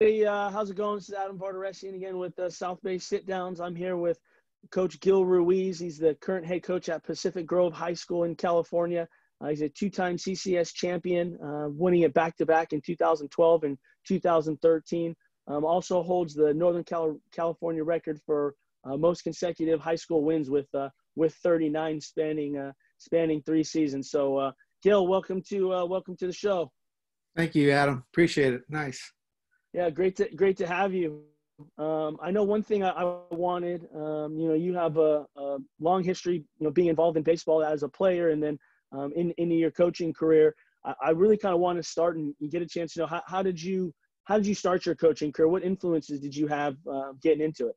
Hey, uh, how's it going? This is Adam Bardaresian again with the South Bay Sit Downs. I'm here with Coach Gil Ruiz. He's the current head coach at Pacific Grove High School in California. Uh, he's a two-time CCS champion, uh, winning it back-to-back in 2012 and 2013. Um, also holds the Northern Cal- California record for uh, most consecutive high school wins with uh, with 39 spanning uh, spanning three seasons. So, Gil, welcome to welcome to the show. Thank you, Adam. Appreciate it. Nice. Yeah, great to great to have you. Um, I know one thing I, I wanted. Um, you know, you have a, a, long history, you know, being involved in baseball as a player, and then um, in into your coaching career. I, I really kind of want to start and get a chance to know how, how did you how did you start your coaching career? What influences did you have uh, getting into it?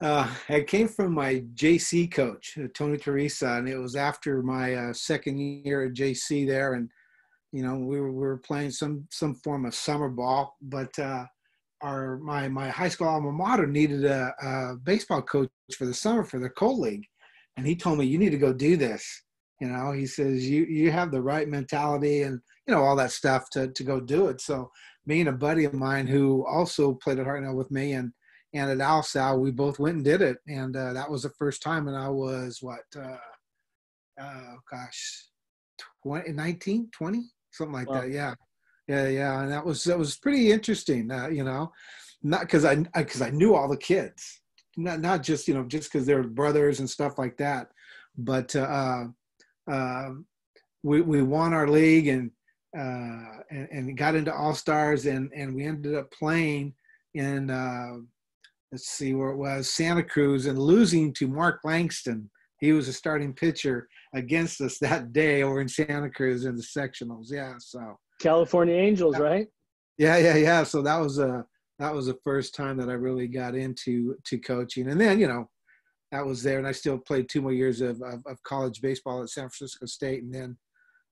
Uh, it came from my JC coach, Tony Teresa, and it was after my uh, second year at JC there, and you know we were, we were playing some some form of summer ball but uh, our my my high school alma mater needed a, a, baseball coach for the summer for the Colt League. And he told me you need to go do this. You know he says you you have the right mentality and you know all that stuff to to go do it. So me and a buddy of mine who also played at hartnell with me and and at alisal we both went and did it. And uh, that was the first time and i was what uh, uh gosh 20, 19 20 something like wow. that. Yeah, yeah, yeah. And that was that was pretty interesting. Uh, you know, not because I because I, I knew all the kids, not not just you know just because they're brothers and stuff like that, but uh, uh, we we won our league and uh, and, and got into all stars and and we ended up playing in uh, let's see where it was Santa Cruz and losing to Mark Langston. He was a starting pitcher against us that day over in Santa Cruz in the sectionals. Yeah, so California Angels, right? Yeah, yeah, yeah. So that was a that was the first time that I really got into to coaching, and then you know that was there, and I still played two more years of of, of college baseball at San Francisco State, and then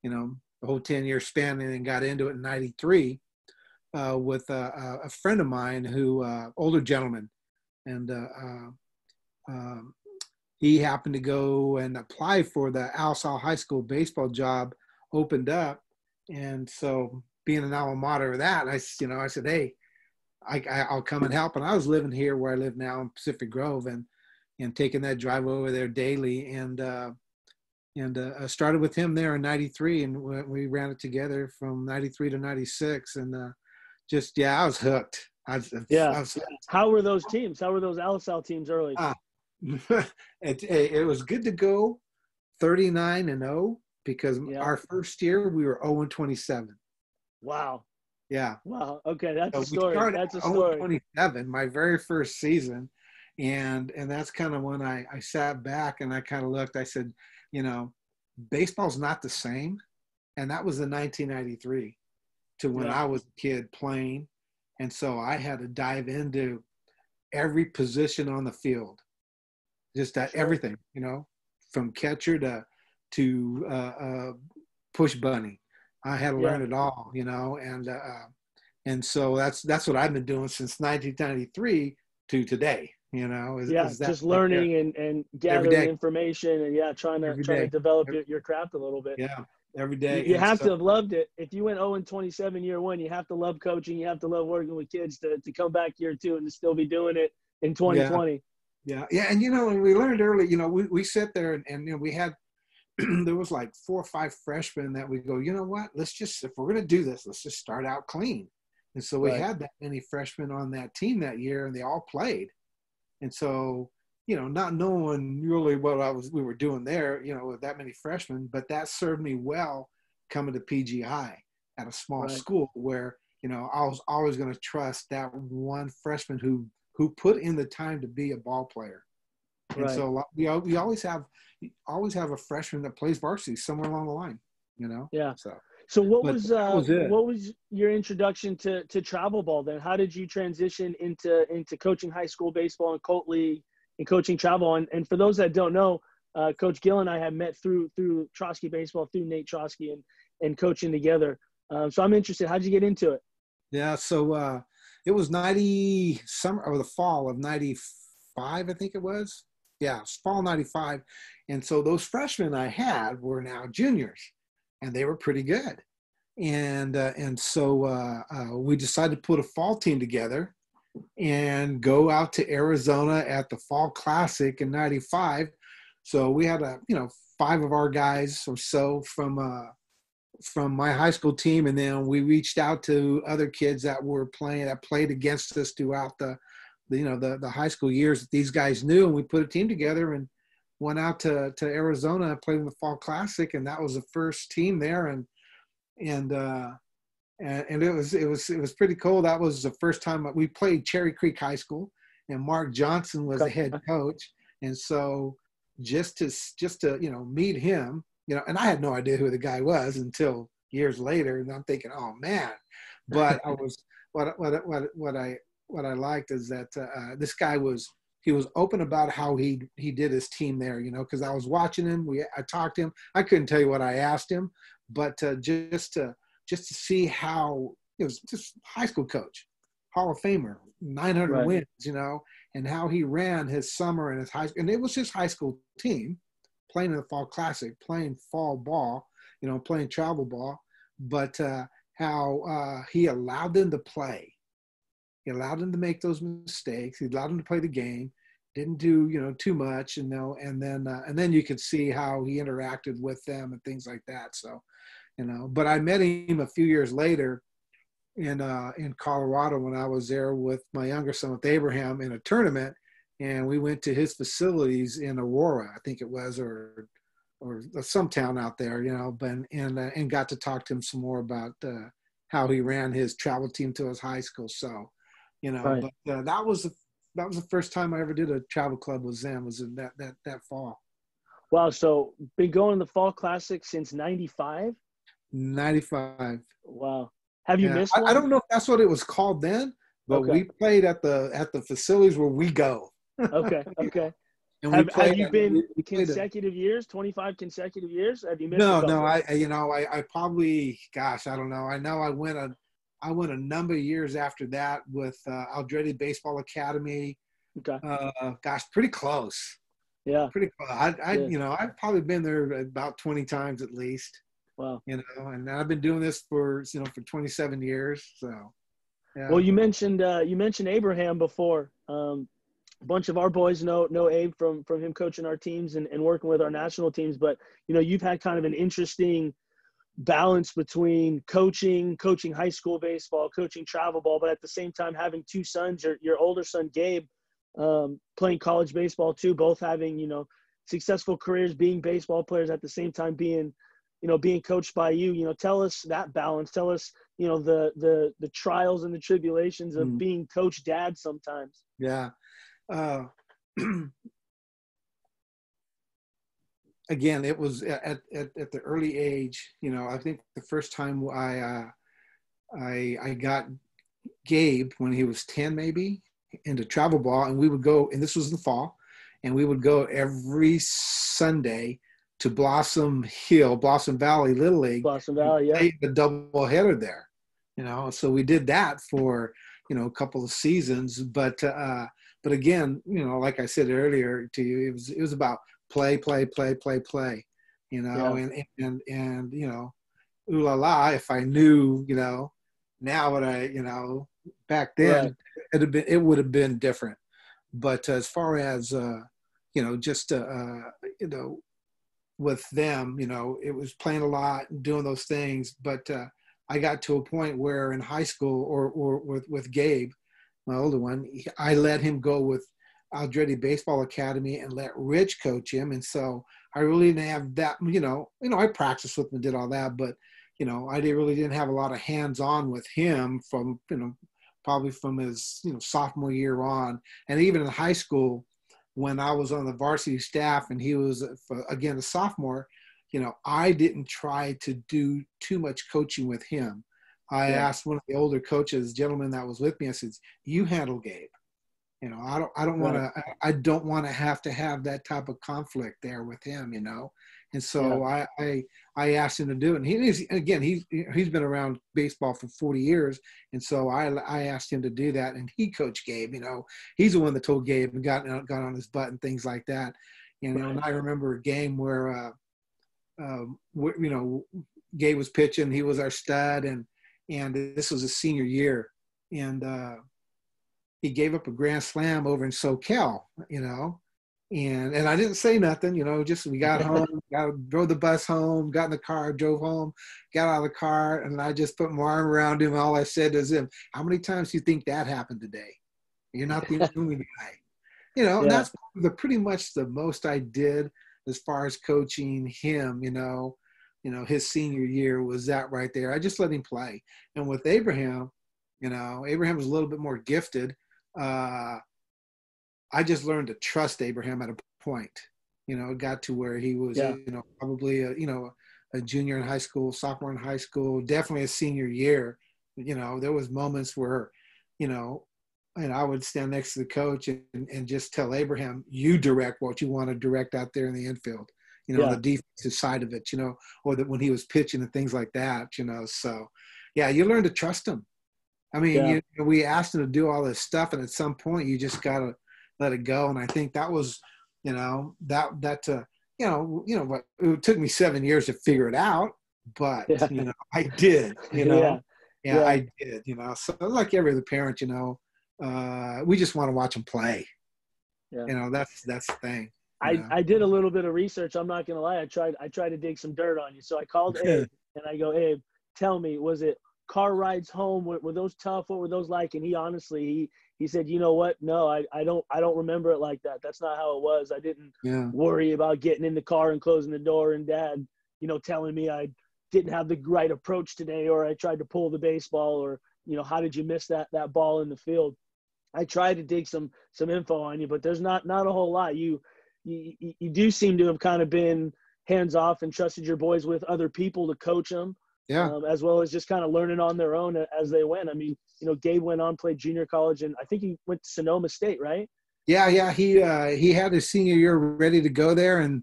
you know the whole ten year span, and then got into it in '93 uh, with a, a, friend of mine who uh, older gentleman, and uh, uh um, he happened to go and apply for the Alisal High School baseball job opened up. And so being an alma mater of that, I, you know, I said, Hey, I, I'll come and help. And I was living here where I live now in Pacific Grove and, and taking that drive over there daily. And, uh, and uh, I started with him there in 93 and we ran it together from 93 to 96 and uh, just yeah i was hooked I was, yeah I was, how were those teams how were those Alisal teams early uh, it, it was good to go 39 and 0 because yeah. our first year we were 0 and 27. Wow. Yeah. Wow. Okay, that's so a story. That's a oh story. 27, my very first season, and and that's kind of when I I sat back and I kind of looked. I said, you know, baseball's not the same, and that was in 1993 to when yeah. I was a kid playing, and so I had to dive into every position on the field just that sure. everything, you know, from catcher to to uh, uh, push bunny. I had to yeah. learn it all, you know, and uh, and so that's that's what I've been doing since 1993 to today. You know, is, yeah, is just learning and, and gathering information and yeah, trying to every trying day. to develop every, your craft a little bit. Yeah, every day. You, you have to have loved it. If you went 0 and 27 year one, you have to love coaching. You have to love working with kids to, to come back year two and to still be doing it in 2020. Yeah. Yeah, yeah, and you know, and we learned early. You know, we we sit there and, and you know we had there was like four or five freshmen that we go, you know what? Let's just if we're gonna do this, let's just start out clean. And so we right. had that many freshmen on that team that year, and they all played. And so you know, not knowing really what I was we were doing there, you know, with that many freshmen, but that served me well coming to PGI at a small right. school where you know I was always going to trust that one freshman who who put in the time to be a ball player. And right. so we, we always have always have a freshman that plays varsity somewhere along the line, you know. Yeah. So so what was, uh, was what was your introduction to to travel ball then? How did you transition into into coaching high school baseball and Colt League and coaching travel? And and for those that don't know, uh, Coach Gil and I have met through through Trosky baseball through Nate Trosky and and coaching together. Um, so I'm interested. How'd you get into it? Yeah. So uh, it was 90 summer or the fall of 95 i think it was. Yeah fall 95 and so those freshmen i had were now juniors and they were pretty good. And uh, and so uh, uh, we decided to put a fall team together and go out to Arizona at the Fall Classic in '95. So we had a you know five of our guys or so from uh, from my high school team, and then we reached out to other kids that were playing that played against us throughout the, the you know the the high school years that these guys knew, and we put a team together and went out to to Arizona and played in the Fall Classic, and that was the first team there, and and uh, and, and it was it was it was pretty cool. That was the first time we played Cherry Creek High School, and Mark Johnson was the head coach, and so just to just to you know meet him, you know, and I had no idea who the guy was until years later, and I'm thinking, oh man, but I was what what what what I what I liked is that uh, this guy was he was open about how he he did his team there, you know, because I was watching him. We I talked to him. I couldn't tell you what I asked him, but uh, just to just to see how it was just high school coach, Hall of Famer, 900 right. wins, you know, and how he ran his summer and his high and it was his high school team playing in the fall classic, playing fall ball, you know, playing travel ball, but uh, how uh, he allowed them to play. He allowed them to make those mistakes. He allowed them to play the game. Didn't do you know too much, you know, and then uh, and then you could see how he interacted with them and things like that. So you know. But I met him a few years later in uh, in Colorado when I was there with my younger son with Abraham in a tournament, and we went to his facilities in Aurora, I think it was, or or some town out there, you know, but and uh, and got to talk to him some more about uh, how he ran his travel team to his high school. So, you know, right. but uh, that was the that was the first time I ever did a travel club with them was in that that that fall. Wow, so been going to the fall classic since '95. 95. Wow. Have you yeah. missed I, I, don't know if that's what it was called then, but okay. we played at the at the facilities where we go. Okay. Okay. And have, have you been we, consecutive years, 25 consecutive years? Have you missed No, no, I you know, I, I probably gosh, I don't know. I know I went a I went a number of years after that with uh, Aldrete Baseball Academy. Okay. Uh, gosh, pretty close. Yeah. Pretty close. I, I yeah. you know, I've probably been there about 20 times at least. Wow. You know, and I've been doing this for you know for 27 years. So. Yeah. Well, you mentioned uh, you mentioned Abraham before. Um, a bunch of our boys know know Abe from from him coaching our teams and, and working with our national teams. But you know, you've had kind of an interesting balance between coaching, coaching high school baseball, coaching travel ball, but at the same time having two sons. Your your older son Gabe um, playing college baseball too, both having you know successful careers, being baseball players at the same time being you know being coached by you you know tell us that balance tell us you know the the the trials and the tribulations of mm. being coach dad sometimes yeah uh, again it was at, at, at the early age you know i think the first time i uh, i i got gabe when he was 10 maybe into travel ball and we would go and this was in the fall and we would go every sunday to Blossom Hill, Blossom Valley Little League. Blossom Valley, yeah. The double header there, you know. So we did that for you know a couple of seasons, but uh, but again, you know, like I said earlier to you, it was it was about play, play, play, play, play, you know, yeah. and and and you know, ooh la la. If I knew, you know, now what I, you know, back then right. it been it would have been different. But as far as uh, you know, just uh, uh you know, with them, you know, it was playing a lot and doing those things. But uh, I got to a point where in high school or, or with, with Gabe, my older one, I let him go with Aldrete Baseball Academy and let Rich coach him. And so I really didn't have that, you know, you know, I practiced with him and did all that, but you know, I didn't really didn't have a lot of hands on with him from, you know, probably from his, you know, sophomore year on. And even in high school, when I was on the varsity staff and he was again a sophomore, you know, I didn't try to do too much coaching with him. I yeah. asked one of the older coaches, gentleman that was with me, I said, "You handle Gabe. You know, I don't, I don't want to, I don't want to have to have that type of conflict there with him. You know, and so yeah. I, I, I asked him to do it. And he again, he's he's been around baseball for 40 years, and so I I asked him to do that, and he coached Gabe. You know, he's the one that told Gabe and got got on his butt and things like that. You know, right. and I remember a game where, uh, um, you know, Gabe was pitching. He was our stud, and and this was his senior year, and uh, he gave up a grand slam over in SoCal, you know, and and I didn't say nothing, you know. Just we got home, got drove the bus home, got in the car, drove home, got out of the car, and I just put my arm around him. All I said to him, "How many times do you think that happened today? You're not the only guy." You know, yeah. and that's the pretty much the most I did as far as coaching him. You know, you know, his senior year was that right there. I just let him play, and with Abraham, you know, Abraham was a little bit more gifted. Uh, I just learned to trust Abraham at a point. You know, it got to where he was, yeah. you know, probably a, you know, a junior in high school, sophomore in high school, definitely a senior year. You know, there was moments where, you know, and I would stand next to the coach and, and just tell Abraham, you direct what you want to direct out there in the infield, you know, yeah. the defensive side of it, you know, or that when he was pitching and things like that, you know. So, yeah, you learn to trust him. I mean, yeah. you, we asked him to do all this stuff, and at some point, you just gotta let it go. And I think that was, you know, that that uh, you know, you know, what it took me seven years to figure it out, but yeah. you know, I did. You know, yeah. I did. You know, so like every other parent, you know, uh, we just want to watch them play. You know, that's that's the thing. I, I did a little bit of research. I'm not gonna lie. I tried I tried to dig some dirt on you. So I called Abe and I go, Abe, tell me, was it car rides home? Were, were those tough? What were those like? And he honestly he he said, you know what? No, I, I don't I don't remember it like that. That's not how it was. I didn't yeah. worry about getting in the car and closing the door and dad, you know, telling me I didn't have the right approach today or I tried to pull the baseball or, you know, how did you miss that that ball in the field? I tried to dig some some info on you, but there's not not a whole lot. You you you do seem to have kind of been hands off and trusted your boys with other people to coach them yeah. Um, as well as just kind of learning on their own as they went. I mean, you know, Gabe went on played junior college, and I think he went to Sonoma State, right? Yeah, yeah. He uh, he had his senior year ready to go there, and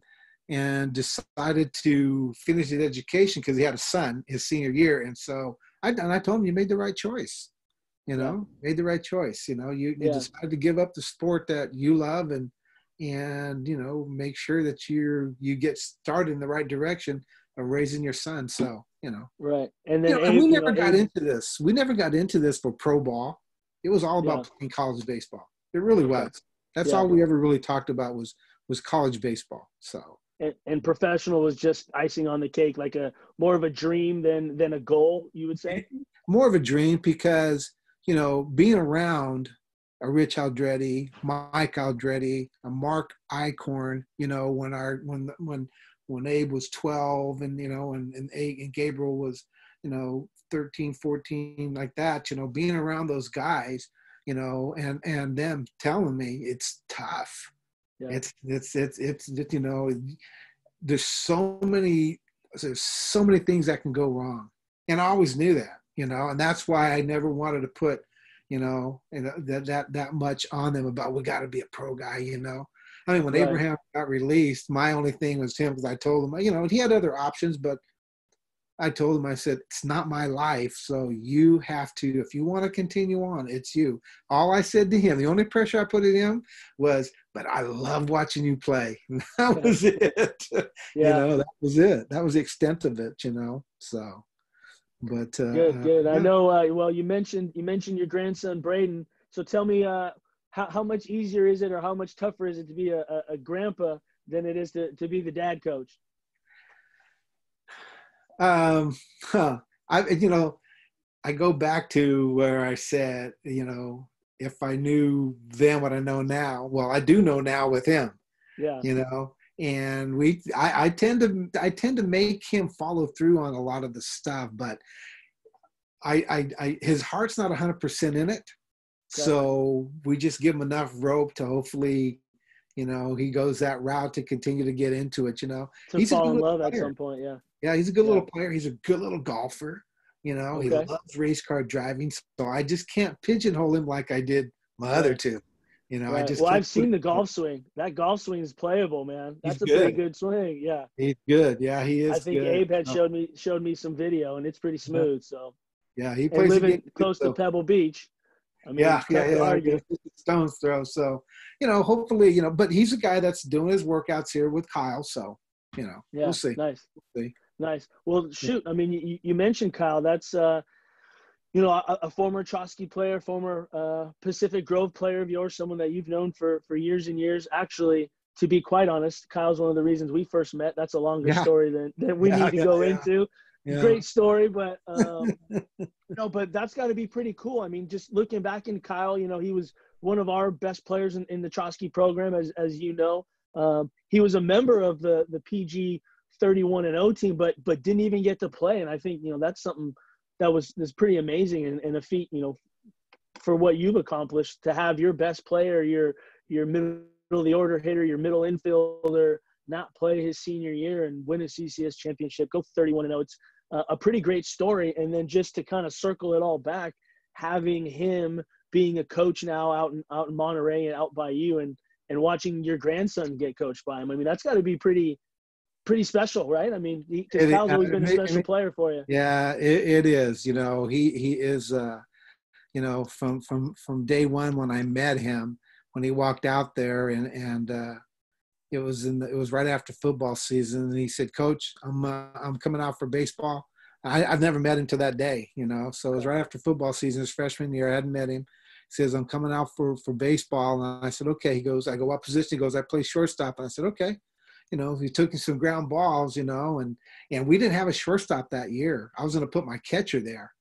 and decided to finish his education because he had a son his senior year, and so I and I told him you made the right choice. You know, yeah. made the right choice. You know, you, you yeah. decided to give up the sport that you love and and you know make sure that you're you get started in the right direction of raising your son. So you know. Right. And then you know, and we never got into this. We never got into this for pro ball. It was all about yeah. playing college baseball. It really was. That's yeah. all we ever really talked about was was college baseball. So. And, and, professional was just icing on the cake, like a more of a dream than than a goal. You would say. More of a dream because you know being around a Rich Aldrete, Mike Aldrete, a Mark Eichhorn. You know when our when when when Abe was 12 and, you know, and, and, and Gabriel was, you know, 13, 14, like that, you know, being around those guys, you know, and, and them telling me it's tough. Yeah. It's, it's, it's, it's, it's, you know, there's so many, there's so many things that can go wrong. And I always knew that, you know, and that's why I never wanted to put, you know, and that, that, that much on them about, we got to be a pro guy, you know, I mean, when right. Abraham got released, my only thing was him because I told him, you know, he had other options, but I told him, I said, it's not my life. So you have to, if you want to continue on, it's you. All I said to him, the only pressure I put in him was, but I love watching you play. that was it. Yeah. You know, that was it. That was the extent of it, you know, so. But uh, good, good. Uh, I know. Uh, well, you mentioned you mentioned your grandson Braden. So tell me, uh, how, how much easier is it or how much tougher is it to be a, a, a grandpa than it is to, to be the dad coach? Um, huh. I, you know, I go back to where I said, you know, if I knew then what I know now, well, I do know now with him. Yeah. You know, and we, I, I tend to, I tend to make him follow through on a lot of the stuff, but I, I, I his heart's not hundred percent in it. So we just give him enough rope to hopefully, you know, he goes that route to continue to get into it. You know, to he's fall in love player. at some point. Yeah. Yeah, he's a good yeah. little player. He's a good little golfer. You know, okay. he loves race car driving. So I just can't pigeonhole him like I did my other two. You know, right. I just well, I've seen the golf swing. That golf swing is playable, man. That's he's a good. pretty good swing. Yeah, he's good. Yeah, he is. I think good. Abe had showed me showed me some video, and it's pretty smooth. So yeah, he plays. And living close to Pebble Beach, I mean, yeah, yeah, yeah. Stone's throw. So, you know, hopefully, you know, but he's a guy that's doing his workouts here with Kyle. So, you know, yeah, we'll see. Nice. We'll see. Nice. Well, shoot. I mean, you, you mentioned Kyle. That's uh, you know, a, a former Trosky player, former uh, Pacific Grove player of yours, someone that you've known for for years and years. Actually, to be quite honest, Kyle's one of the reasons we first met. That's a longer yeah. story than, than we yeah, need to yeah, go into. Great story, but um, no, but that's got to be pretty cool. I mean, just looking back in Kyle, you know, he was one of our best players in, in the Trosky program, as as you know. Um, he was a member of the the PG 31 and 0 team, but but didn't even get to play. And I think you know that's something that was is pretty amazing and, and a feat, you know, for what you've accomplished to have your best player, your your middle of the order hitter, your middle infielder not play his senior year and win a CCS championship, go 31 and 0. It's a pretty great story. And then just to kind of circle it all back, having him being a coach now out in out in Monterey and out by you and and watching your grandson get coached by him. I mean, that's got to be pretty pretty special, right? I mean, because Kyle's always been a special player for you. Yeah, it, it is. You know, he he is. Uh, you know, from from from day one when I met him, when he walked out there, and and uh, it was in the, it was right after football season, and he said, "Coach, I'm uh, I'm coming out for baseball." I, I've never met him to that day, you know. So it was right after football season, his freshman year. I hadn't met him. He says, I'm coming out for, for baseball. And I said, okay. He goes, I go, what position? He goes, I play shortstop. And I said, okay you know, he took some ground balls, you know, and and we didn't have a shortstop that year. I was going to put my catcher there,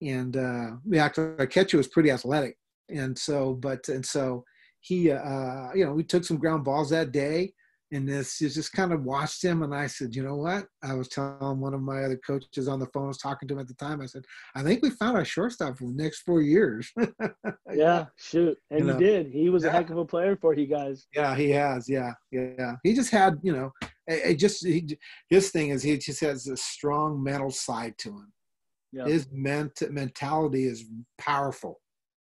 and uh, yeah, our catcher was pretty athletic, and so but and so he, uh, you know, we took some ground balls that day, and this is just kind of watched him and i said you know what? I was telling one of my other coaches on the phone I was talking to him at the time i said i think we found our shortstop for the next four years. Yeah shoot. And you, know, did. He was yeah. a heck of a player for you guys. Yeah he has. Yeah yeah. He just had you know it, just he, his thing is he just has a strong mental side to him. Yeah. his ment- mentality is powerful.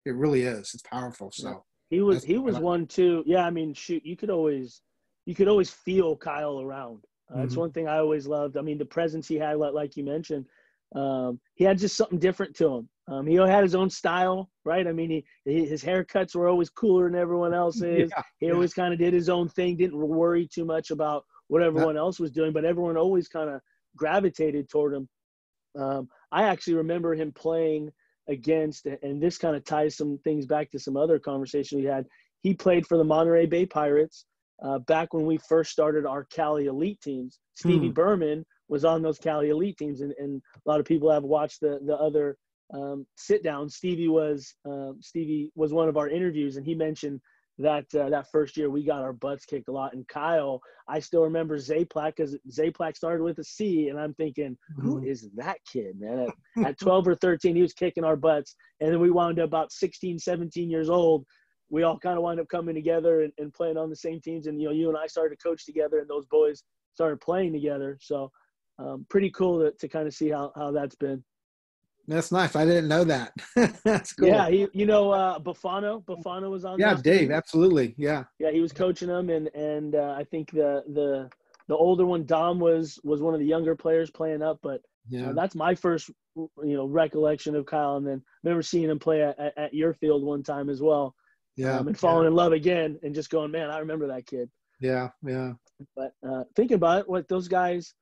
It really is. It's powerful. So yeah. he was he was one too. Yeah i mean shoot you could always you could always feel Kyle around. Uh, mm-hmm. That's one thing I always loved. I mean, the presence he had, like you mentioned, um, he had just something different to him. Um, he had his own style, right? I mean, he, his haircuts were always cooler than everyone else's. Yeah, he yeah. always kind of did his own thing, didn't worry too much about what everyone yeah. else was doing, but everyone always kind of gravitated toward him. Um, I actually remember him playing against, and this kind of ties some things back to some other conversation we had. He played for the Monterey Bay Pirates uh, back when we first started our Cali Elite teams. Stevie hmm. Berman was on those Cali Elite teams, and, and a lot of people have watched the the other um, sit down. Stevie was um, Stevie was one of our interviews, and he mentioned that uh, that first year we got our butts kicked a lot. And Kyle, I still remember Czaplak because Czaplak started with a C, and I'm thinking, who hmm. is that kid, man? At, at 12 or 13, he was kicking our butts, and then we wound up about 16, 17 years old we all kind of wind up coming together and, and, playing on the same teams. And, you know, you and I started to coach together and those boys started playing together. So um, pretty cool to, to kind of see how, how that's been. That's nice. I didn't know that. that's cool. Yeah, he, you know, uh, Buffano. Buffano was on. Yeah, Dave. Teams. Absolutely. Yeah. Yeah, he was coaching them, and and uh, I think the the the older one, Dom, was was one of the younger players playing up. But yeah, uh, that's my first you know recollection of Kyle, and then I remember seeing him play at, at your field one time as well yeah, um, and falling yeah. in love again and just going, man, I remember that kid. Yeah, yeah. But uh, thinking about it, what those guys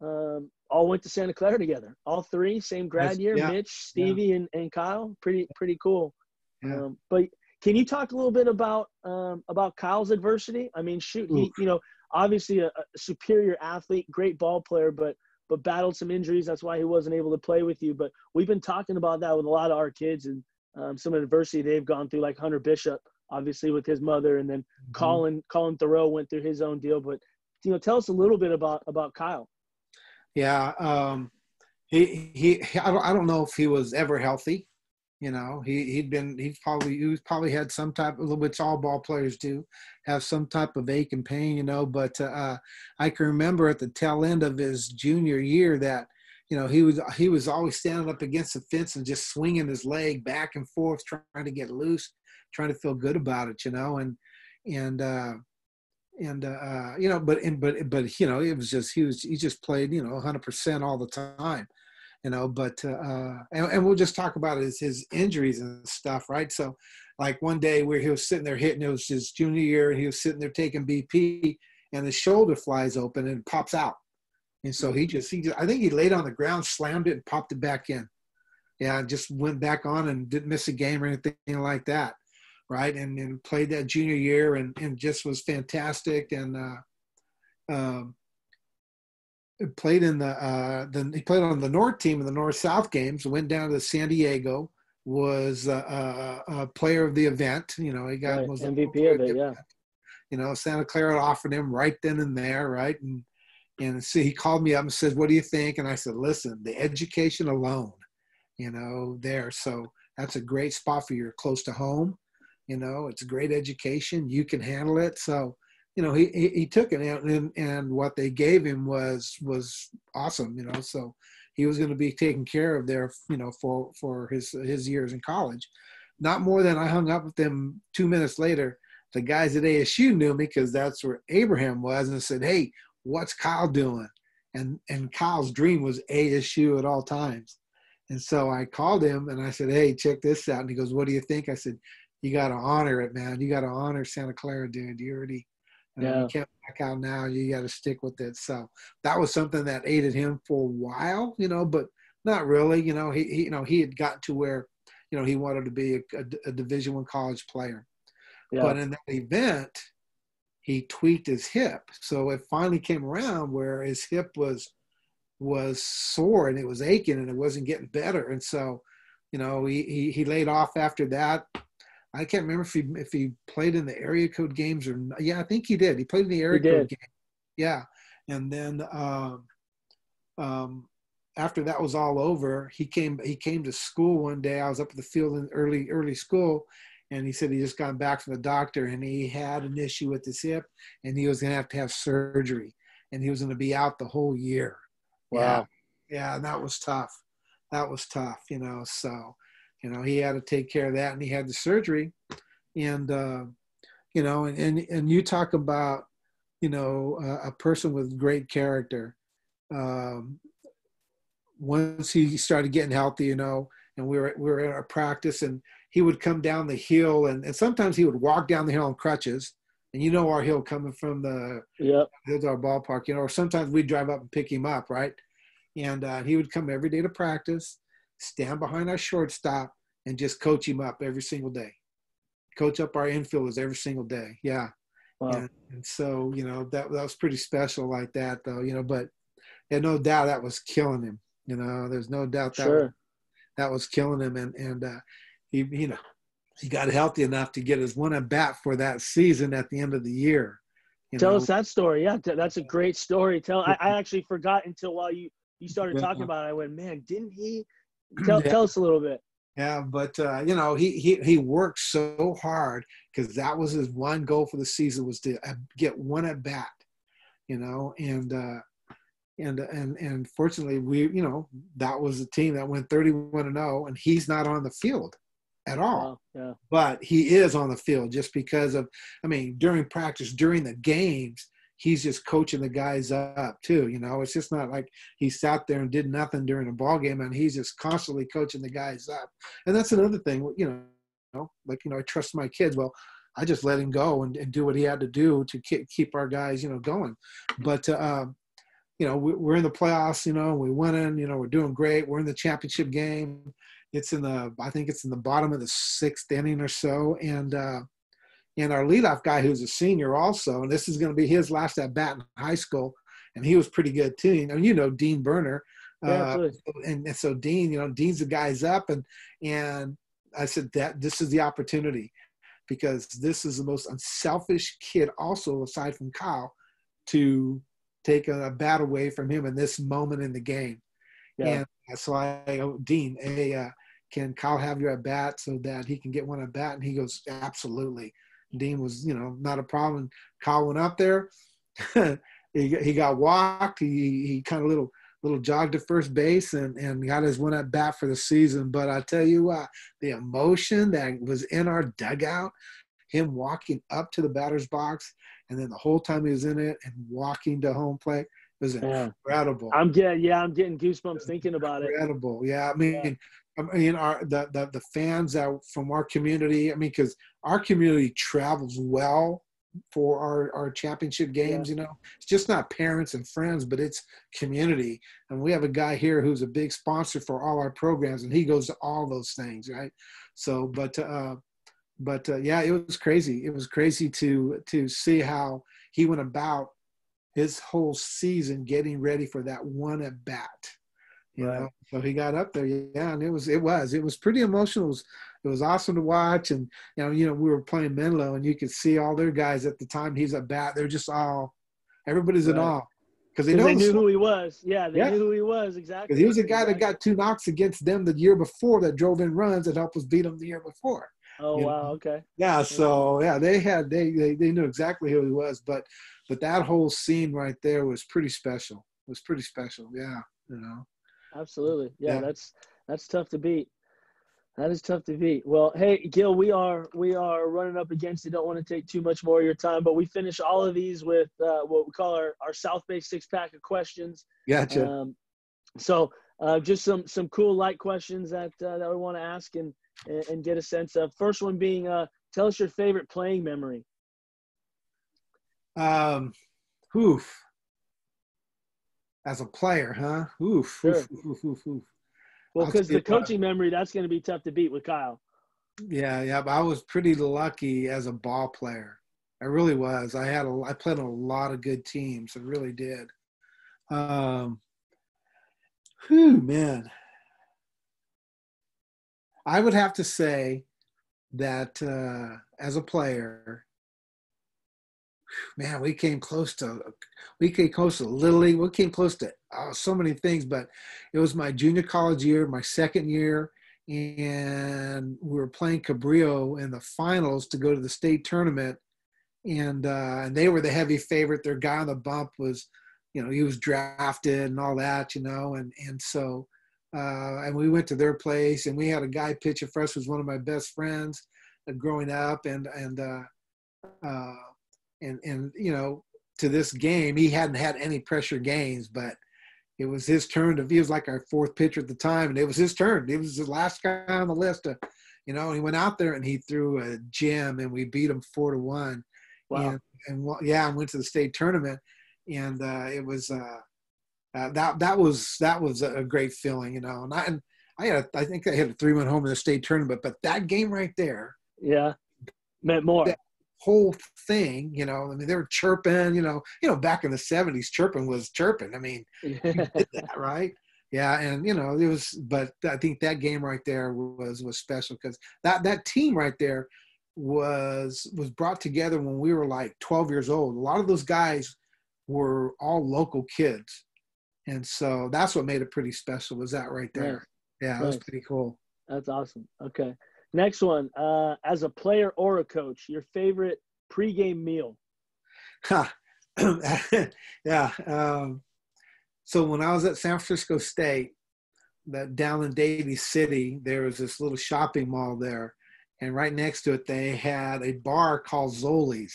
um, all went to Santa Clara together. All three, same grad That's, year. Yeah, Mitch, Stevie, yeah. and, and Kyle. Pretty pretty cool. Yeah. Um, but can you talk a little bit about um, about Kyle's adversity? I mean, shoot, he you know obviously a, a, superior athlete, great ball player, but but battled some injuries. That's why he wasn't able to play with you. But we've been talking about that with a lot of our kids, and um, some adversity they've gone through, like Hunter Bishop, obviously with his mother, and then mm-hmm. Colin Colin Thoreau went through his own deal. But you know, tell us a little bit about about Kyle. Yeah, um, he he. I don't, I don't know if he was ever healthy. You know, he he'd been he's probably he probably had some type of which all ball players do have some type of ache and pain. You know, but uh, I can remember at the tail end of his junior year that you know, he was he was always standing up against the fence and just swinging his leg back and forth, trying to get loose, trying to feel good about it, you know, and and uh, and uh, you know, but and but but you know, it was just he was he just played you know 100 percent all the time, you know. But uh, and, and we'll just talk about his his injuries and stuff, right? So, like one day where he was sitting there hitting, it was his junior year, and he was sitting there taking BP, and his shoulder flies open and pops out And so he just, he just, I think he laid on the ground, slammed it, and popped it back in. Yeah, just went back on and didn't miss a game or anything like that, right? And, and played that junior year and, and just was fantastic. And uh, um, played in the, uh, the he played on the North team in the North South games. Went down to San Diego, was a, a, a player of the event. You know, he got Right, was MVP of it, yeah. you know, Santa Clara offered him right then and there, right? And and so he called me up and said, "What do you think?" And I said, "Listen, the education alone, you know, there. So that's a great spot for you. Close to home. You know, it's great education. You can handle it. So, you know, he he, he took it, and and what they gave him was was awesome. You know, so he was going to be taken care of there, you know, for for his his years in college. Not more than I hung up with them two minutes later the guys at ASU knew me because that's where Abraham was and said, Hey, what's Kyle doing? And and Kyle's dream was ASU at all times. And so I called him and I said, Hey, check this out. And he goes, What do you think? I said, You gotta honor it, man. You gotta honor Santa Clara, dude. You already you, know, Yeah. you can't back out now. You gotta stick with it. So that was something that aided him for a while, you know, but not really. You know, he, he you know, he had gotten to where, you know, he wanted to be a, a, a division one college player. Yeah. But in that event, he tweaked his hip. So it finally came around where his hip was was sore and it was aching and it wasn't getting better. And so, you know, he he, he laid off after that. I can't remember if he if he played in the area code games or not. yeah, I think he did. He played in the area code game. Yeah, and then um, um, after that was all over, he came he came to school one day. I was up at the field in early early school, and he said he just got back from the doctor and he had an issue with his hip and he was going to have to have surgery and he was going to be out the whole year. Wow. Yeah, yeah, and that was tough. That was tough, you know. So, you know, he had to take care of that and he had the surgery, and uh, you know, and and and you talk about, you know, a, a person with great character. Um, once he started getting healthy, you know, and we were we were at our practice, and he would come down the hill, and, and sometimes he would walk down the hill on crutches, and you know our hill coming from the yeah here's our ballpark, you know, or sometimes we'd drive up and pick him up, right? And uh, he would come every day to practice, stand behind our shortstop, and just coach him up every single day. Coach up our infielders every single day. Yeah. Wow. And, and so, you know, that, that was pretty special like that, though, you know, but and no doubt that was killing him. You know, there's no doubt that Sure. that was killing him. And, and uh, he, you know, he got healthy enough to get his one at bat for that season at the end of the year. Tell know? us that story. Yeah, that's a great story. Tell. I, I actually forgot until while you you started talking about it. I went, man, didn't he? Tell, Yeah. tell us a little bit. Yeah, but uh, you know he he he worked so hard because that was his one goal for the season was to uh, get one at bat, you know, and uh, and and and fortunately we you know that was a team that went 31 and 0 and he's not on the field at all. Wow. Yeah. but he is on the field just because of i mean during practice during the games he's just coaching the guys up too you know? It's just not like he sat there and did nothing during a ball game and he's just constantly coaching the guys up. And that's another thing you know like you know i trust my kids well i just let him go and, and do what he had to do to keep, keep our guys you know going. But uh, um, you know we- we're in the playoffs you know we went in you know we're doing great we're in the championship game it's in the i think it's in the bottom of the sixth inning or so and uh and our leadoff guy who's a senior also and this is going to be his last at bat in high school and he was pretty good too you know you know dean burner Yeah, uh, and, and so dean you know dean's the guys up and and i said that this is the opportunity because this is the most unselfish kid also aside from kyle to take a, a bat away from him in this moment in the game Yeah. and so I, oh, Dean, hey, uh, can Kyle have your at bat so that he can get one at bat? And he goes, absolutely. Dean was, you know, not a problem. Kyle went up there. he, he got walked. He, he kind of little, little jogged to first base and, and got his one at bat for the season. But I tell you what, the emotion that was in our dugout, him walking up to the batter's box, and then the whole time he was in it and walking to home plate was Yeah. incredible I'm getting yeah, I'm getting goosebumps thinking about it. incredible. Yeah, I mean, I mean, our the, the the fans that from our community. I mean, because our community travels well for our, our championship games. Yeah. You know, it's just not parents and friends, but it's community. And we have a guy here who's a big sponsor for all our programs, and he goes to all those things, right? So, but uh, but uh, yeah, it was crazy. It was crazy to to see how he went about his whole season getting ready for that one at bat. You right. know, so he got up there, yeah, and it was it was it was pretty emotional. It was, it was awesome to watch, and you know, you know, we were playing Menlo, and you could see all their guys at the time he's at bat. They're just all, everybody's right. in awe because they, they knew who he was. Yeah, they yeah. knew who he was exactly. Because he was a guy exactly. that got two knocks against them the year before that drove in runs and helped us beat them the year before. Oh wow, know? okay. Yeah, so yeah, they had they, they they knew exactly who he was, but but that whole scene right there was pretty special. It was pretty special. Yeah, you know. Absolutely. Yeah, yeah, that's that's tough to beat. That is tough to beat. Well, hey, Gil, we are we are running up against it. Don't want to take too much more of your time, but we finish all of these with uh, what we call our, our South Bay six pack of questions. Gotcha. Um, so uh, just some some cool light questions that uh, that we want to ask and, and get a sense of. First one being, uh, tell us your favorite playing memory. Um, oof as a player, huh? Oof. Sure. oof, oof, oof, oof. Well, because the coaching memory, that's going to be tough to beat with Kyle. Yeah, yeah. But I was pretty lucky as a ball player. I really was. I had a, I played on a lot of good teams. I really did. Um, whew, man. I would have to say that uh, as a player, man, we came close to we came close to Little League. We came close to oh, so many things, but it was my junior college year, my second year, and we were playing Cabrillo in the finals to go to the state tournament, and uh, and they were the heavy favorite. Their guy on the bump was, you know, he was drafted and all that, you know, and and so. Uh, and we went to their place, and we had a guy pitching for us. Was one of my best friends uh, growing up, and and uh, uh and and you know to this game he hadn't had any pressure games but it was his turn to he was like our fourth pitcher at the time and it was his turn. It was the last guy on the list to, you know he went out there and he threw a gem and we beat him four to one. Wow. and, and yeah and went to the state tournament. And uh, it was uh, uh, that that was that was a great feeling you know. And I and I had a, I think I hit a three one home in the state tournament but that game right there yeah. Meant more. That, whole thing, you know, I mean, they were chirping, you know, you know, back in the seventies, chirping was chirping. I mean, that, right? Yeah. And, you know, it was, but I think that game right there was, was special because that, that team right there was, was brought together when we were like 12 years old. A lot of those guys were all local kids. And so that's what made it pretty special was that right there. Yeah. It was pretty cool. That's awesome. Okay. Next one, uh, as a player or a coach, your favorite pregame meal? yeah. Um, so when I was at San Francisco State, that down in Daly City, there was this little shopping mall there, and right next to it they had a bar called Zoli's.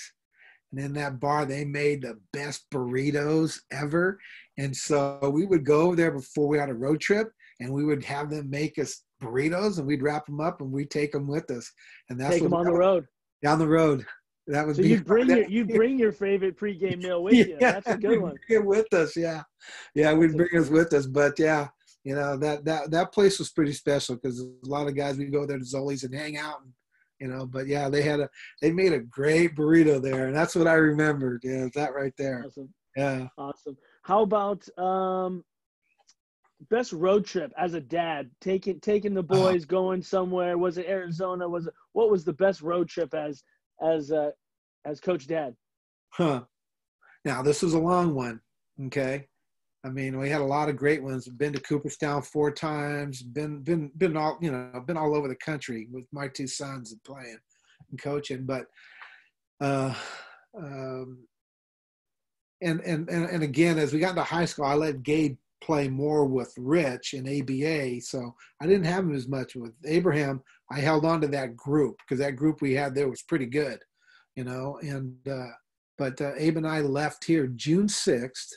And in that bar, they made the best burritos ever. And so we would go over there before we had a road trip, and we would have them make us burritos and we'd wrap them up and we'd take them with us. And that's take them on the road. Down the road. That would so be. You bring your you bring your favorite pregame meal with yeah, you. That's a good one. Bring it with us, yeah, yeah. That's we'd bring us with us, but yeah, you know that that that place was pretty special because a lot of guys we go there to Zoli's and hang out and you know. But yeah, they had a they made a great burrito there, and that's what I remembered. Yeah, that right there. Awesome. Yeah. Awesome. How about um best road trip as a dad taking taking the uh-huh. boys uh, going somewhere. Was it arizona? Was it what was the best road trip as as uh as coach dad? Huh. Now this was a long one okay? I mean we had a lot of great ones. Been to cooperstown four times been been been all you know been all over the country with my two sons and playing and coaching but uh um and, and and and again as we got into high school i let gabe play more with Rich in ABA. So I didn't have him as much with Abraham. I held on to that group because that group we had there was pretty good, you know. And uh, but uh, Abe and I left here June sixth,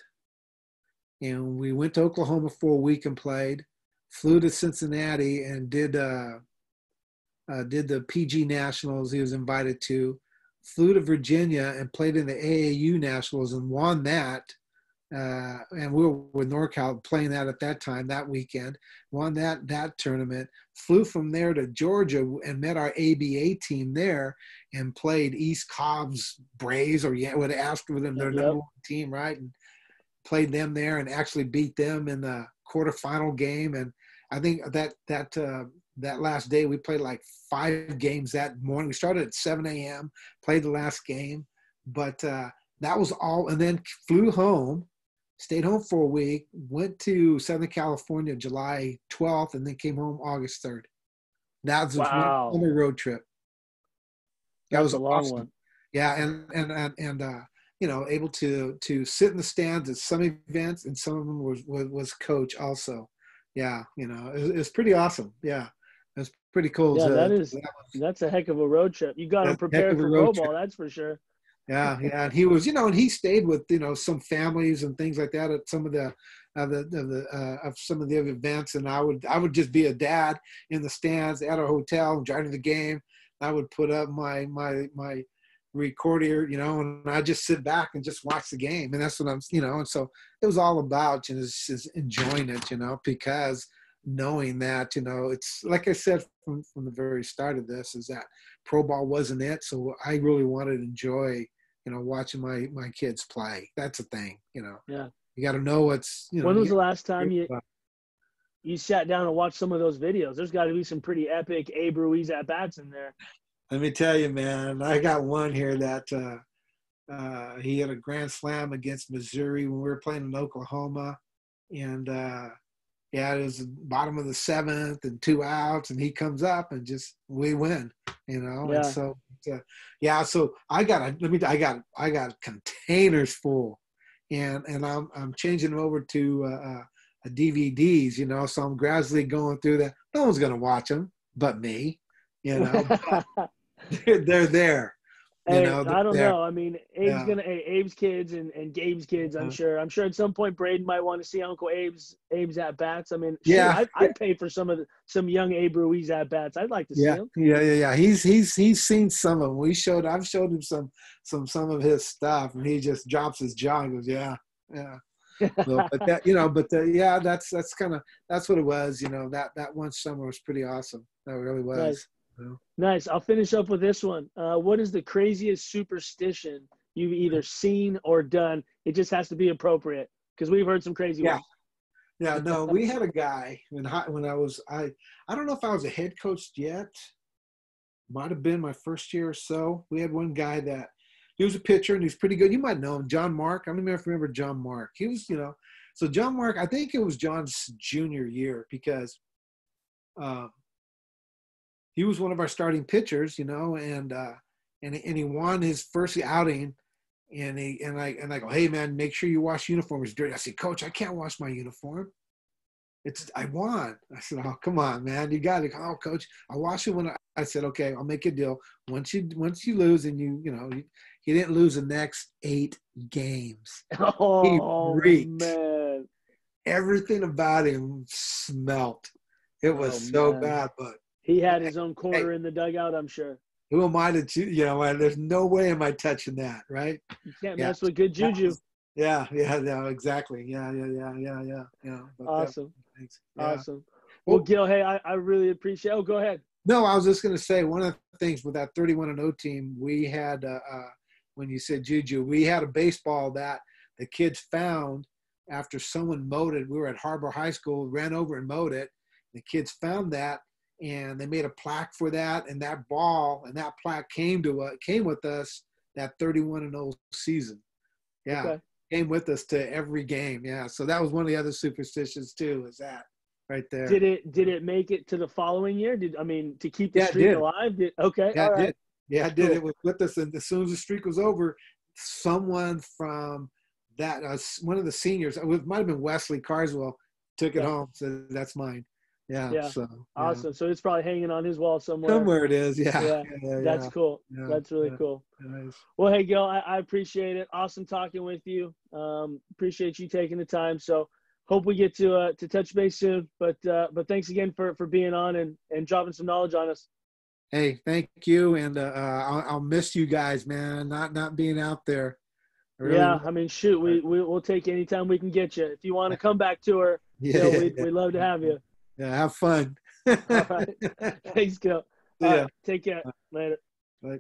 and we went to Oklahoma for a week and played. Flew to Cincinnati and did uh, uh, did the PG Nationals. He was invited to. flew to Virginia and played in the AAU Nationals and won that. Uh, and we were with NorCal playing that at that time that weekend. Won that that tournament. Flew from there to Georgia and met our ABA team there and played East Cobb's Braves or yeah, would ask for them their yep. number one team, right? And played them there and actually beat them in the quarterfinal game. And I think that that uh, that last day we played like five games that morning. We started at 7 a.m. Played the last game, but uh, that was all. And then flew home, stayed home for a week, went to Southern California July 12th, and then came home August 3rd. That was wow. one road trip. That was a long awesome. one. Yeah, and and and and uh, you know, able to to sit in the stands at some events, and some of them was was, was coach also. Yeah, you know, it, it was pretty awesome. Yeah, it's pretty cool. Yeah, to, that is that's a heck of a road trip. You got to prepare for pro ball, that's for sure. Yeah, yeah, and he was, you know, and he stayed with you know some families and things like that at some of the uh, the, the uh, of some of the events, and I would I would just be a dad in the stands at a hotel enjoying the game. I would put up my my my recorder, you know, and I just sit back and just watch the game, and that's what I'm, you know, and so it was all about you know just enjoying it, you know, because knowing that you know it's like i said from, from the very start of this is that pro ball wasn't it so i really wanted to enjoy you know watching my my kids play. That's a thing you know. Yeah. You got to know what's you know when was the last time you you sat down and watched some of those videos? There's got to be some pretty epic abe ruiz at bats in there. Let me tell you man i got one here that uh uh, he had a grand slam against Missouri when we were playing in Oklahoma, and uh, yeah, it was bottom of the seventh and two outs, and he comes up and just we win, you know. Yeah. And so, uh, yeah, so I got let me I got I got containers full, and and I'm I'm changing them over to uh, uh, DVDs, you know. So I'm gradually going through that. No one's gonna watch them but me, you know. they're, they're there, Hey, know, I don't know. I mean, Abe's yeah. gonna hey, Abe's kids and, and Gabe's kids. I'm uh-huh. sure. I'm sure at some point Braden might want to see Uncle Abe's Abe's at bats. I mean, yeah, I'd, I'd, pay for some of the, some young Abe Ruiz at bats. I'd like to yeah. see him. Yeah, yeah, yeah. He's he's he's seen some of them. We showed. I've showed him some some some of his stuff, and he just drops his jaw and goes, "Yeah, yeah." so, but that you know, but the, yeah, that's that's kind of that's what it was. You know, that that one summer was pretty awesome. That really was. Nice. Nice. I'll finish up with this one. Uh, what is the craziest superstition you've either seen or done? It just has to be appropriate because we've heard some crazy yeah. ones. Yeah, no, we had a guy when I, when I was I I don't know if I was a head coach yet. Might have been my first year or so. We had one guy that he was a pitcher and he was pretty good. You might know him, John Mark. I don't you remember John Mark. He was, you know, so John Mark. I think it was John's junior year because um, he was one of our starting pitchers, you know, and uh, and and he won his first outing, and he and I and I go, hey man, make sure you wash uniform. It's dirty. I said, Coach, I can't wash my uniform. It's I won. I said, oh come on, man, you got it. Oh, Coach, I'll wash it when I, I said, okay, I'll make a deal. Once you once you lose and you you know he didn't lose the next eight games. Oh he man, everything about him smelt. It was oh, so man. bad, but he had his own corner hey, in the dugout, I'm sure. Who am I to, choose? you know, there's no way am I touching that, right? You can't yeah. mess with good juju. Yeah, yeah, yeah, exactly. Yeah, yeah, yeah, yeah, yeah, yeah. awesome. Yeah. Awesome. Well, Gil, hey, I, I really appreciate Oh, go ahead. No, I was just going to say one of the things with that 31 and 0 team, we had, uh, uh, when you said juju, we had a baseball that the kids found after someone mowed it. We were at Harbor High School, ran over and mowed it. The kids found that and they made a plaque for that and that ball and that plaque came to uh, came with us that 31 and 0 season. Yeah okay. came with us to every game. Yeah so that was one of the other superstitions too is that right there. Did it did it make it to the following year? Did i mean to keep the yeah, streak alive? Did okay yeah, all right. did. yeah I did. It was with us and as soon as the streak was over someone from that uh, one of the seniors it might have been wesley carswell took it yeah. home so that's mine yeah. Yeah. So, yeah. Awesome. So it's probably hanging on his wall somewhere. Somewhere it is. Yeah. yeah. yeah That's cool. That's really cool. Nice. Well, hey, Gil, I, I, appreciate it. Awesome talking with you. Um, appreciate you taking the time. So hope we get to uh, to touch base soon. But uh, but thanks again for for being on and and dropping some knowledge on us. Hey, thank you, and uh, uh I'll, I'll miss you guys, man. Not not being out there. I really yeah, I mean, shoot, we, we we'll take any time we can get you. If you want to come back to her, yeah. You know, we, we'd love to have you. Yeah, have fun. All right. Thanks, Gil. Yeah. Right, take care. Later. Bye.